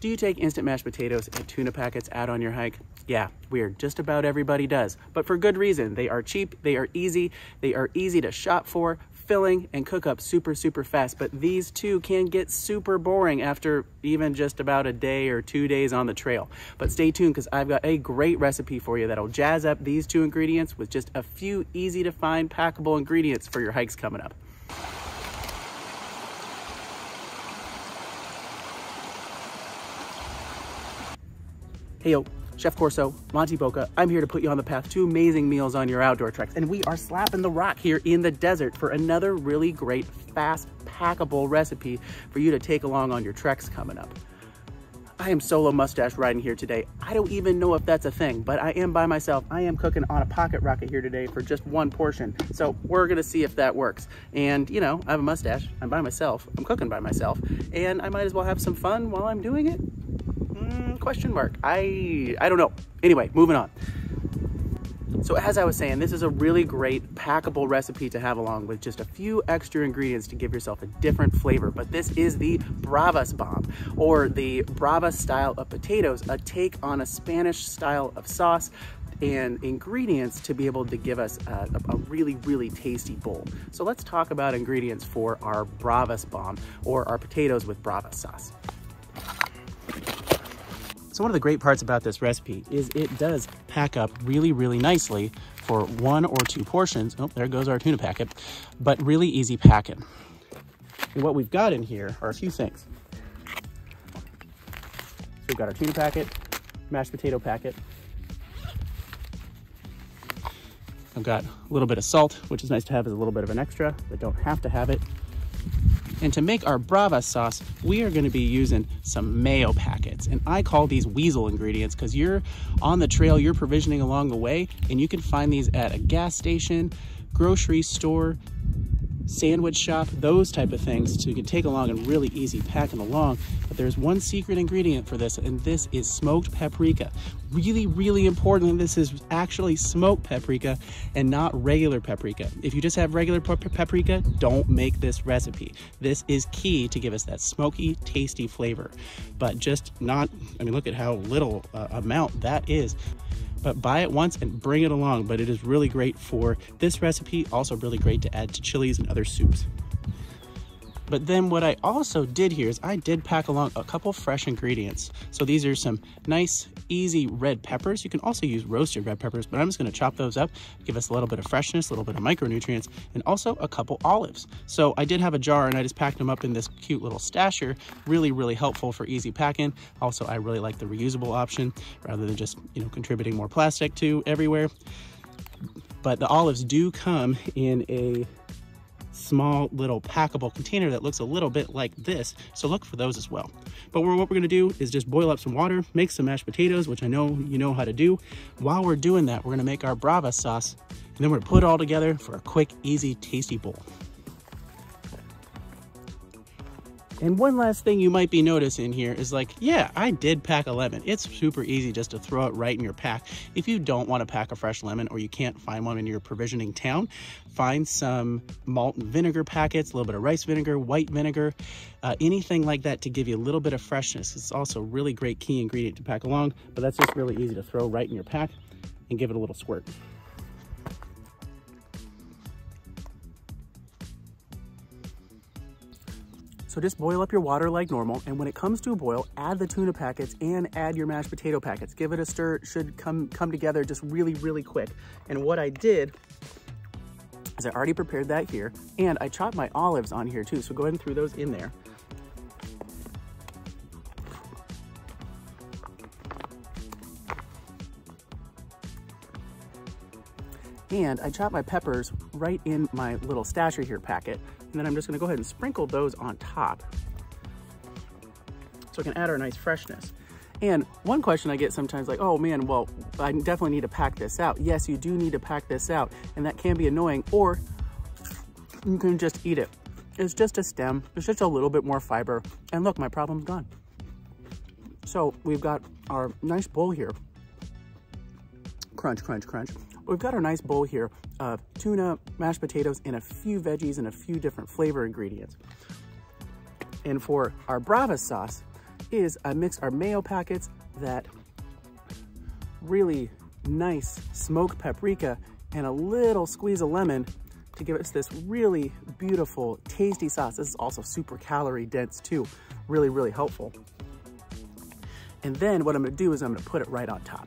Do you take instant mashed potatoes and tuna packets out on your hike? Yeah, weird. Just about everybody does, but for good reason. They are cheap, they are easy, they are easy to shop for, filling, and cook up super, super fast. But these two can get super boring after even just about a day or two days on the trail. But stay tuned because I've got a great recipe for you that'll jazz up these two ingredients with just a few easy to find packable ingredients for your hikes coming up. Hey yo, Chef Corso, Monty Boca, I'm here to put you on the path to amazing meals on your outdoor treks. And we are slapping the rock here in the desert for another really great, fast, packable recipe for you to take along on your treks coming up. I am solo mustache riding here today. I don't even know if that's a thing, but I am by myself. I am cooking on a pocket rocket here today for just one portion. So we're gonna see if that works. And you know, I have a mustache, I'm by myself, I'm cooking by myself, and I might as well have some fun while I'm doing it. Question mark. I, I don't know. Anyway, moving on. So as I was saying, this is a really great packable recipe to have along with just a few extra ingredients to give yourself a different flavor. But this is the Bravas bomb or the Brava style of potatoes, a take on a Spanish style of sauce and ingredients to be able to give us a, a, really, really tasty bowl. So let's talk about ingredients for our Bravas bomb or our potatoes with Bravas sauce. So one of the great parts about this recipe is it does pack up really, really nicely for one or two portions. Oh, there goes our tuna packet, but really easy packing. And what we've got in here are a few things. So we've got our tuna packet, mashed potato packet. I've got a little bit of salt, which is nice to have as a little bit of an extra, but don't have to have it. And to make our Brava sauce, we are gonna be using some mayo packets. And I call these weasel ingredients because you're on the trail, you're provisioning along the way, and you can find these at a gas station, grocery store, sandwich shop, those type of things so you can take along and really easy packing along. But there's one secret ingredient for this, and this is smoked paprika. Really, really important this is actually smoked paprika and not regular paprika. If you just have regular paprika, don't make this recipe. This is key to give us that smoky, tasty flavor. But just not, I mean, look at how little uh, amount that is but buy it once and bring it along. But it is really great for this recipe, also really great to add to chilies and other soups. But then what I also did here is I did pack along a couple fresh ingredients. So these are some nice, easy red peppers. You can also use roasted red peppers, but I'm just gonna chop those up, give us a little bit of freshness, a little bit of micronutrients, and also a couple olives. So I did have a jar and I just packed them up in this cute little stasher. Really, really helpful for easy packing. Also, I really like the reusable option rather than just, you know, contributing more plastic to everywhere. But the olives do come in a small little packable container that looks a little bit like this. So look for those as well. But what we're gonna do is just boil up some water, make some mashed potatoes, which I know you know how to do. While we're doing that, we're gonna make our Brava sauce, and then we're gonna put it all together for a quick, easy, tasty bowl. And one last thing you might be noticing here is like, yeah, I did pack a lemon. It's super easy just to throw it right in your pack. If you don't want to pack a fresh lemon or you can't find one in your provisioning town, find some malt and vinegar packets, a little bit of rice vinegar, white vinegar, uh, anything like that to give you a little bit of freshness. It's also a really great key ingredient to pack along, but that's just really easy to throw right in your pack and give it a little squirt. So just boil up your water like normal, and when it comes to a boil, add the tuna packets and add your mashed potato packets. Give it a stir, it should come, come together just really, really quick. And what I did is I already prepared that here, and I chopped my olives on here too, so go ahead and throw those in there. And I chopped my peppers right in my little stasher here packet. And then I'm just gonna go ahead and sprinkle those on top so it can add our nice freshness. And one question I get sometimes like, oh man, well, I definitely need to pack this out. Yes, you do need to pack this out and that can be annoying or you can just eat it. It's just a stem, it's just a little bit more fiber. And look, my problem's gone. So we've got our nice bowl here. Crunch, crunch, crunch. We've got our nice bowl here of tuna, mashed potatoes, and a few veggies and a few different flavor ingredients. And for our Brava sauce, is I mix our mayo packets, that really nice smoked paprika, and a little squeeze of lemon to give us this really beautiful, tasty sauce. This is also super calorie dense too. Really, really helpful. And then what I'm gonna do is I'm gonna put it right on top.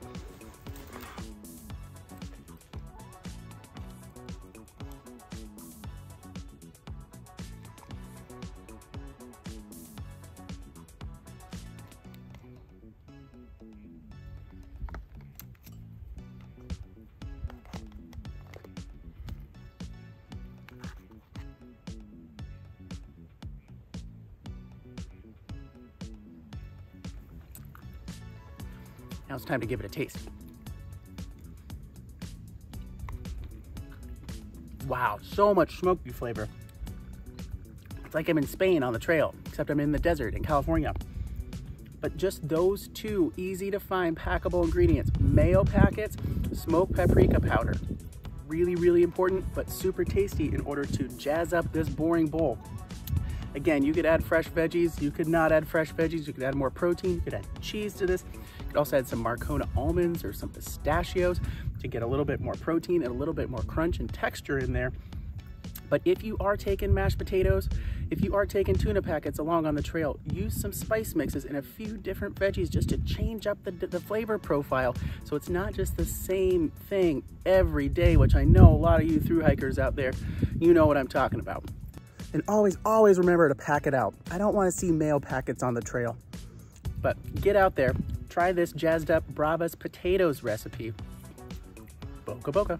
Now it's time to give it a taste. Wow, so much smoky flavor. It's like I'm in Spain on the trail, except I'm in the desert in California. But just those two easy to find packable ingredients, mayo packets, smoked paprika powder. Really, really important, but super tasty in order to jazz up this boring bowl. Again, you could add fresh veggies, you could not add fresh veggies, you could add more protein, you could add cheese to this. You could also add some Marcona almonds or some pistachios to get a little bit more protein and a little bit more crunch and texture in there. But if you are taking mashed potatoes, if you are taking tuna packets along on the trail, use some spice mixes and a few different veggies just to change up the, the flavor profile. So it's not just the same thing every day, which I know a lot of you through hikers out there, you know what I'm talking about. And always, always remember to pack it out. I don't want to see mail packets on the trail. But get out there, try this jazzed up Brava's potatoes recipe. Boca Boca.